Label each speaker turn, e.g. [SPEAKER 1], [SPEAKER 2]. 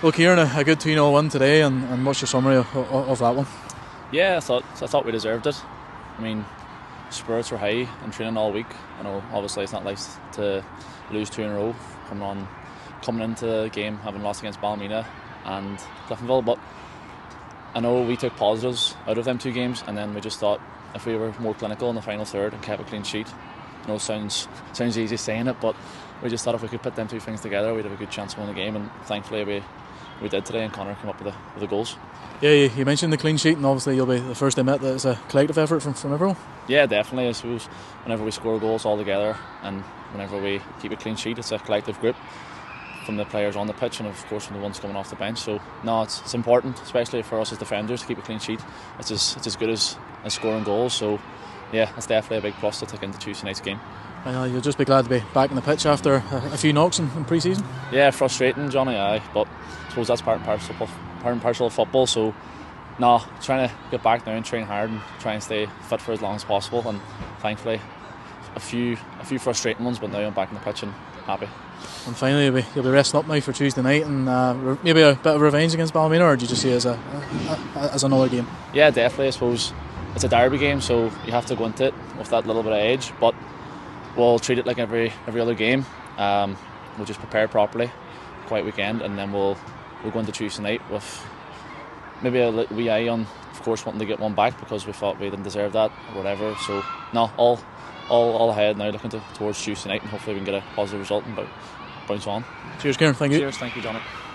[SPEAKER 1] Well, Kieran, a, a good 2 0 win today, and, and what's your summary of, of, that one?
[SPEAKER 2] Yeah, I thought I thought we deserved it. I mean, spirits were high in training all week. I know, obviously, it's not nice to lose two in a row coming on, coming into the game having lost against Ballymena and Cliftonville, but I know we took positives out of them two games, and then we just thought if we were more clinical in the final third and kept a clean sheet, I know sounds sounds easy saying it, but we just thought if we could put them two things together, we'd have a good chance of winning the game, and thankfully we we did today, and Connor came up with the, with the goals.
[SPEAKER 1] Yeah, you mentioned the clean sheet, and obviously you'll be the first to admit that it's a collective effort from, from everyone.
[SPEAKER 2] Yeah, definitely. I suppose whenever we score goals all together, and whenever we keep a clean sheet, it's a collective group from the players on the pitch, and of course from the ones coming off the bench. So no, it's, it's important, especially for us as defenders, to keep a clean sheet. It's as it's as good as, as scoring goals. So yeah, it's definitely a big plus to take into Tuesday night's game.
[SPEAKER 1] I know you'll just be glad to be back in the pitch after a, few knocks in, in pre-season.
[SPEAKER 2] Yeah, frustrating, Johnny. Aye, but I suppose that's part and parcel of, part and parcel of football. So, no, trying to get back now and train hard and try and stay fit for as long as possible. And thankfully, a few a few frustrating ones, but now I'm back in the pitch and happy.
[SPEAKER 1] And finally, you'll be, you'll be resting up now for Tuesday night, and uh, maybe a bit of revenge against Ballymena, or do you just see it as a, a, a, as another game?
[SPEAKER 2] Yeah, definitely. I suppose it's a derby game, so you have to go into it with that little bit of edge. But we'll treat it like every every other game. Um, we'll just prepare properly, quiet weekend, and then we'll we'll go into Tuesday night with maybe a wee eye on, of course, wanting to get one back because we thought we didn't deserve that or whatever. So no, all all all ahead now, looking to, towards Tuesday night, and hopefully we can get a positive result and bounce on.
[SPEAKER 1] Cheers, Kieran. Thank you.
[SPEAKER 2] Cheers. Thank you, Jonathan.